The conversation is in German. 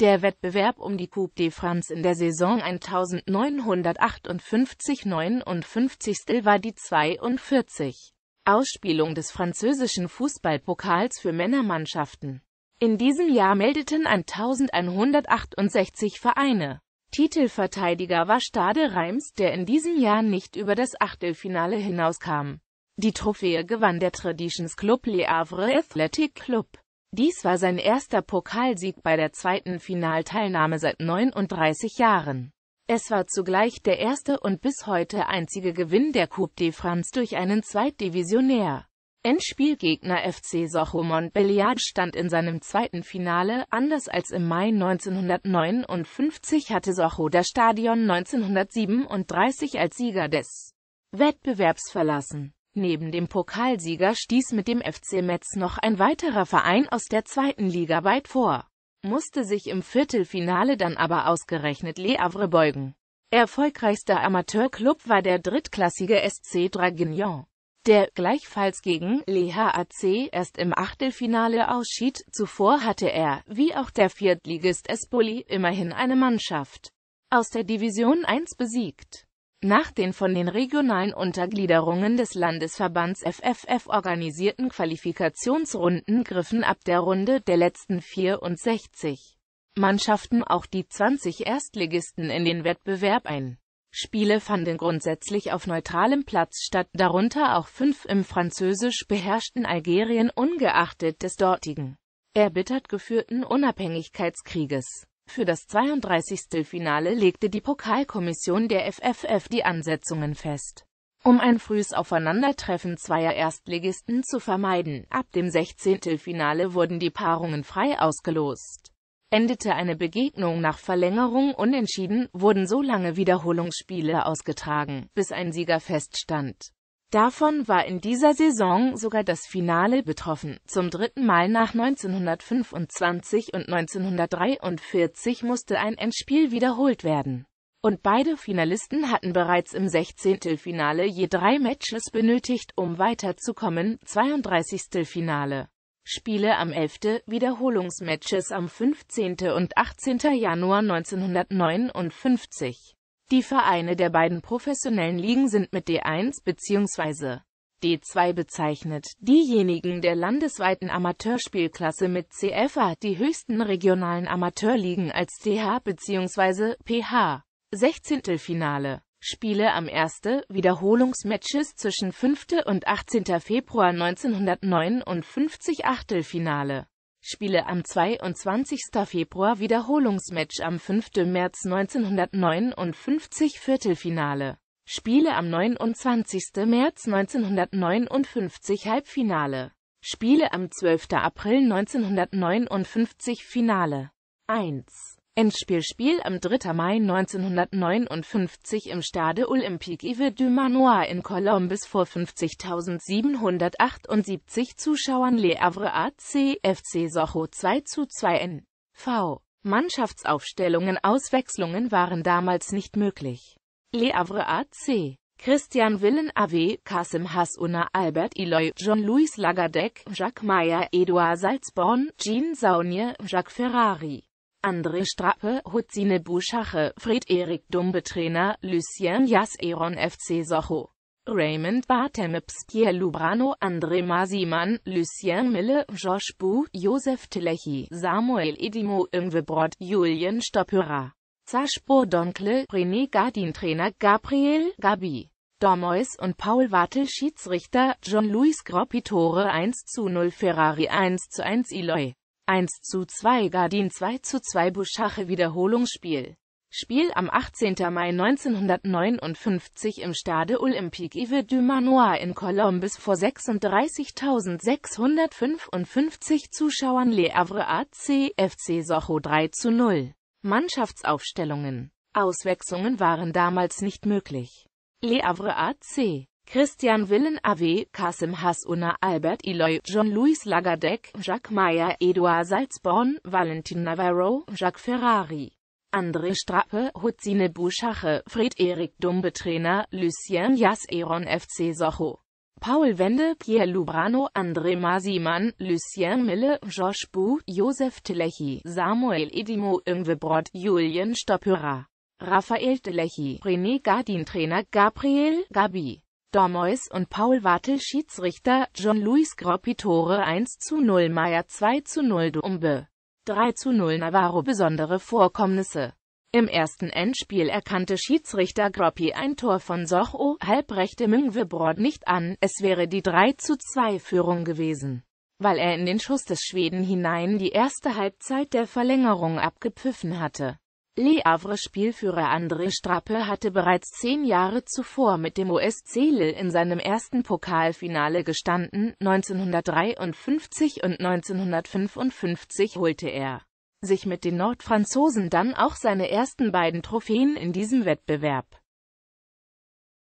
Der Wettbewerb um die Coupe de France in der Saison 1958-59 war die 42. Ausspielung des französischen Fußballpokals für Männermannschaften. In diesem Jahr meldeten 1168 Vereine. Titelverteidiger war Stade Reims, der in diesem Jahr nicht über das Achtelfinale hinauskam. Die Trophäe gewann der Traditions Club Le Havre Athletic Club. Dies war sein erster Pokalsieg bei der zweiten Finalteilnahme seit 39 Jahren. Es war zugleich der erste und bis heute einzige Gewinn der Coupe de France durch einen Zweitdivisionär. Endspielgegner FC Sochaux Montbéliard stand in seinem zweiten Finale, anders als im Mai 1959 hatte Sochaux das Stadion 1937 als Sieger des Wettbewerbs verlassen. Neben dem Pokalsieger stieß mit dem FC Metz noch ein weiterer Verein aus der zweiten Liga weit vor, musste sich im Viertelfinale dann aber ausgerechnet Le Havre beugen. Erfolgreichster Amateurclub war der drittklassige SC Draguignan, der gleichfalls gegen Le HAC erst im Achtelfinale ausschied. Zuvor hatte er, wie auch der Viertligist Espoli, immerhin eine Mannschaft aus der Division 1 besiegt. Nach den von den regionalen Untergliederungen des Landesverbands FFF organisierten Qualifikationsrunden griffen ab der Runde der letzten 64 Mannschaften auch die 20 Erstligisten in den Wettbewerb ein. Spiele fanden grundsätzlich auf neutralem Platz statt, darunter auch fünf im französisch beherrschten Algerien ungeachtet des dortigen erbittert geführten Unabhängigkeitskrieges. Für das 32. Finale legte die Pokalkommission der FFF die Ansetzungen fest. Um ein frühes Aufeinandertreffen zweier Erstligisten zu vermeiden, ab dem 16. Finale wurden die Paarungen frei ausgelost. Endete eine Begegnung nach Verlängerung unentschieden, wurden so lange Wiederholungsspiele ausgetragen, bis ein Sieger feststand. Davon war in dieser Saison sogar das Finale betroffen. Zum dritten Mal nach 1925 und 1943 musste ein Endspiel wiederholt werden. Und beide Finalisten hatten bereits im 16. Finale je drei Matches benötigt, um weiterzukommen. 32. Finale. Spiele am 11. Wiederholungsmatches am 15. und 18. Januar 1959. Die Vereine der beiden professionellen Ligen sind mit D1 bzw. D2 bezeichnet, diejenigen der landesweiten Amateurspielklasse mit CFA, die höchsten regionalen Amateurligen als DH bzw. PH. 16. Finale Spiele am 1. Wiederholungsmatches zwischen 5. und 18. Februar 1959 Achtelfinale Spiele am 22. Februar Wiederholungsmatch am 5. März 1959 Viertelfinale Spiele am 29. März 1959 Halbfinale Spiele am 12. April 1959 Finale 1 Endspielspiel am 3. Mai 1959 im Stade Olympique Yves du Manoir in Colombes vor 50.778 Zuschauern Le Havre AC, FC Sochaux 2 zu 2 N. V. Mannschaftsaufstellungen Auswechslungen waren damals nicht möglich. Le Havre AC Christian Villen AW, Kasim Hasuna, Albert Eloy, Jean-Louis Lagardec, Jacques Meyer, Eduard Salzborn, Jean Saunier, Jacques Ferrari André Strappe, Hutzine Buschache, Fred-Erik Dumbe-Trainer, Lucien Jasseron FC Sochaux. Raymond Bartemeps, Pierre Lubrano, André Masiman, Lucien Mille, Josh Bou, Joseph Telechi, Samuel Edimo, Ingwe Brod, Julien Stoppera. Zashpo Donkle, René Gardin Trainer, Gabriel, Gabi. Dormois und Paul Wartel Schiedsrichter, John-Louis Groppi Tore 1 zu 0 Ferrari 1 zu 1 Eloy. 1 zu 2 Gardin 2 zu 2 Buschache Wiederholungsspiel. Spiel am 18. Mai 1959 im Stade Olympique Yves du Manoir in Colombes vor 36.655 Zuschauern Le Havre AC, FC Sochaux 3 zu 0. Mannschaftsaufstellungen. Auswechslungen waren damals nicht möglich. Le Havre AC Christian Villen AW, Kasim Hasuna, Albert Eloy, Jean-Louis Lagardec, Jacques Meyer, Eduard Salzborn, Valentin Navarro, Jacques Ferrari. André Strappe, Hutzine Buschache, Fred-Erik Dumbe Trainer, Lucien Jasseron FC Sochaux. Paul Wende, Pierre Lubrano, André Masiman, Lucien Mille, Josh Bu, Joseph Telechi, Samuel Edimo, Ingwe Brod, Julien Stoppera, Raphael Telechi, René Gardin Trainer, Gabriel, Gabi. Dormois und Paul Wartel Schiedsrichter, John-Louis Groppi Tore 1 zu 0 Meier 2 zu 0 Dumbe, 3 zu 0 Navarro Besondere Vorkommnisse im ersten Endspiel erkannte Schiedsrichter Groppi ein Tor von Socho, Halbrechte Mingwebrod nicht an, es wäre die 3 zu 2 Führung gewesen. Weil er in den Schuss des Schweden hinein die erste Halbzeit der Verlängerung abgepfiffen hatte. Le Havre-Spielführer André Strappe hatte bereits zehn Jahre zuvor mit dem OSC Lille in seinem ersten Pokalfinale gestanden, 1953 und 1955 holte er sich mit den Nordfranzosen dann auch seine ersten beiden Trophäen in diesem Wettbewerb.